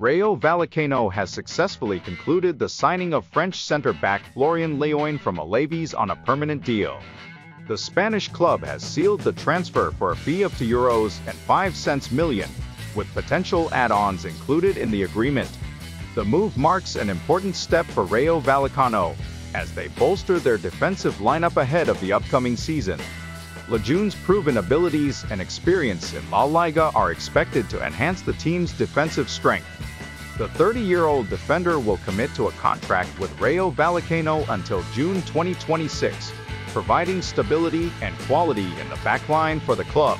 Rayo Vallecano has successfully concluded the signing of French center-back Florian Lejeune from Alavés on a permanent deal. The Spanish club has sealed the transfer for a fee of 2 euros and 5 cents million, with potential add-ons included in the agreement. The move marks an important step for Rayo Vallecano, as they bolster their defensive lineup ahead of the upcoming season. Lejeune's proven abilities and experience in La Liga are expected to enhance the team's defensive strength. The 30-year-old defender will commit to a contract with Rayo Vallecano until June 2026, providing stability and quality in the backline for the club.